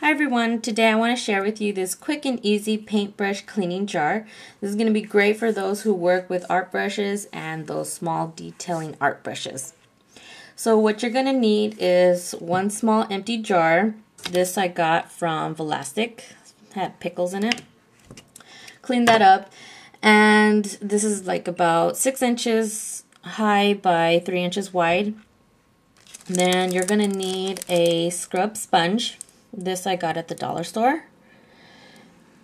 Hi everyone, today I want to share with you this quick and easy paintbrush cleaning jar. This is going to be great for those who work with art brushes and those small detailing art brushes. So what you're going to need is one small empty jar. This I got from Vlasic, had pickles in it. Clean that up and this is like about 6 inches high by 3 inches wide. Then you're going to need a scrub sponge this I got at the dollar store.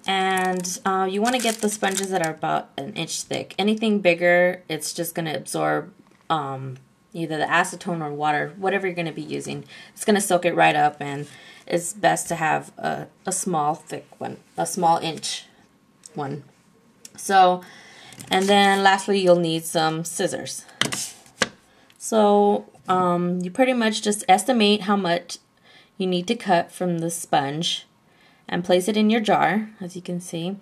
And uh, you want to get the sponges that are about an inch thick. Anything bigger, it's just going to absorb um, either the acetone or water, whatever you're going to be using. It's going to soak it right up and it's best to have a, a small thick one, a small inch one. So, and then lastly, you'll need some scissors. So, um, you pretty much just estimate how much you need to cut from the sponge and place it in your jar, as you can see.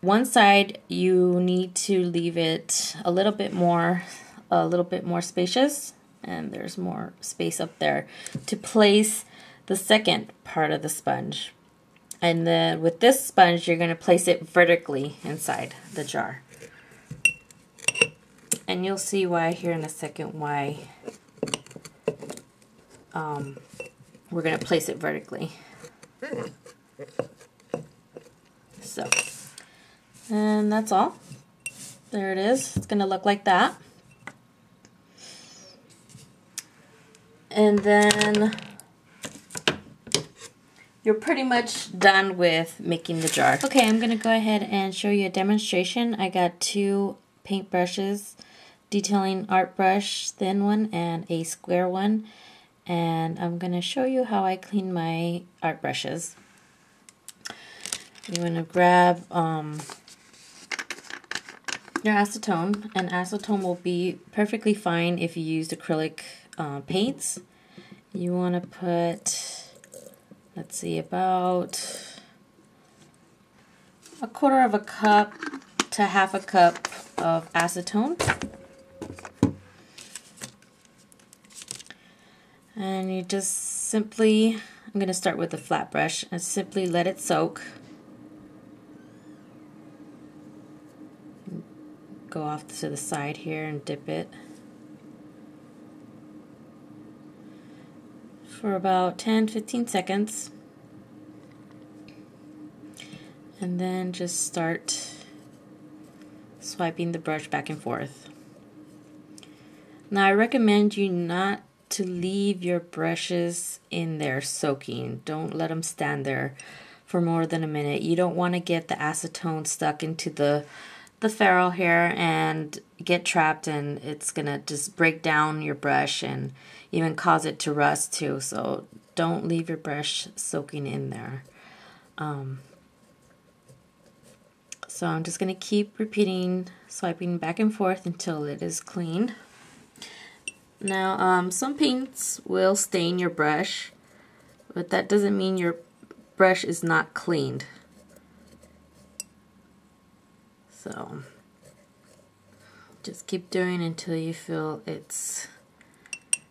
One side, you need to leave it a little bit more, a little bit more spacious, and there's more space up there to place the second part of the sponge. And then with this sponge, you're going to place it vertically inside the jar. And you'll see why here in a second why um, we're going to place it vertically. So, and that's all. There it is. It's going to look like that. And then you're pretty much done with making the jar. Okay, I'm going to go ahead and show you a demonstration. I got two paint brushes, detailing art brush, thin one, and a square one and I'm going to show you how I clean my art brushes. You want to grab um, your acetone, and acetone will be perfectly fine if you use acrylic uh, paints. You want to put, let's see, about a quarter of a cup to half a cup of acetone. And you just simply, I'm going to start with a flat brush and simply let it soak. Go off to the side here and dip it. For about 10-15 seconds. And then just start swiping the brush back and forth. Now I recommend you not to leave your brushes in there soaking. Don't let them stand there for more than a minute. You don't want to get the acetone stuck into the the ferrule here and get trapped and it's gonna just break down your brush and even cause it to rust too so don't leave your brush soaking in there um, so I'm just gonna keep repeating swiping back and forth until it is clean now, um, some paints will stain your brush, but that doesn't mean your brush is not cleaned. So, just keep doing until you feel it's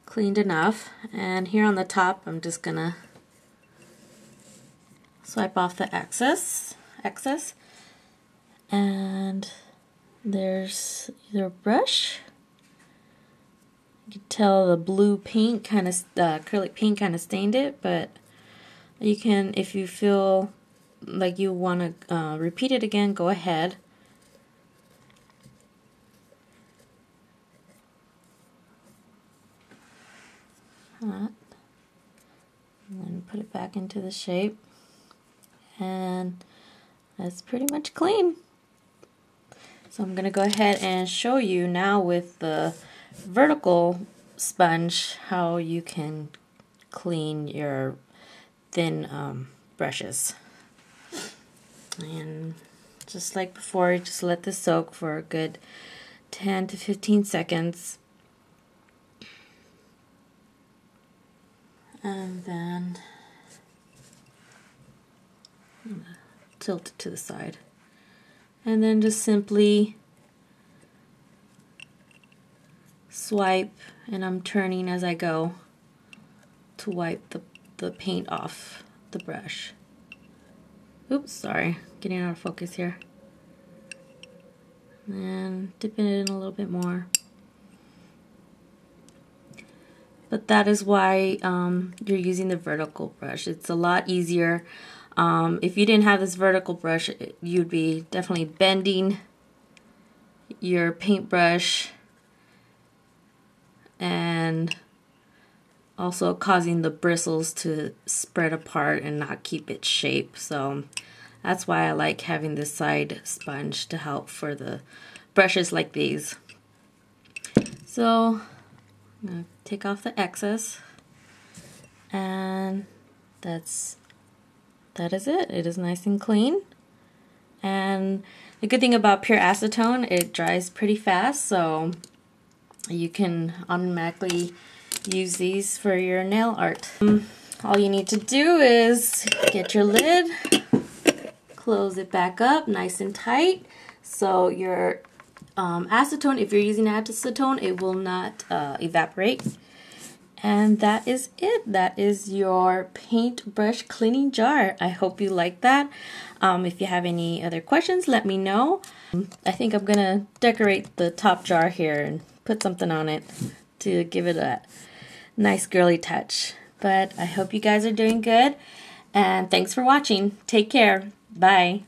cleaned enough. And here on the top, I'm just gonna swipe off the excess, excess. And there's your brush you can tell the blue paint kind of, the acrylic paint kind of stained it, but you can, if you feel like you want to uh, repeat it again, go ahead. That. And then put it back into the shape. And that's pretty much clean. So I'm going to go ahead and show you now with the vertical sponge how you can clean your thin um, brushes. And just like before, just let this soak for a good 10 to 15 seconds. And then tilt it to the side. And then just simply swipe and I'm turning as I go to wipe the, the paint off the brush. Oops, sorry, getting out of focus here. And dipping it in a little bit more. But that is why um, you're using the vertical brush. It's a lot easier. Um, if you didn't have this vertical brush, you'd be definitely bending your paintbrush and also causing the bristles to spread apart and not keep its shape. So that's why I like having this side sponge to help for the brushes like these. So I'm going to take off the excess and that's that is it. It is nice and clean. And the good thing about pure acetone, it dries pretty fast, so you can automatically use these for your nail art. Um, all you need to do is get your lid, close it back up nice and tight, so your um, acetone, if you're using acetone, it will not uh, evaporate. And that is it. That is your paintbrush cleaning jar. I hope you like that. Um, if you have any other questions, let me know. I think I'm going to decorate the top jar here and put something on it to give it a nice girly touch. But I hope you guys are doing good. And thanks for watching. Take care. Bye.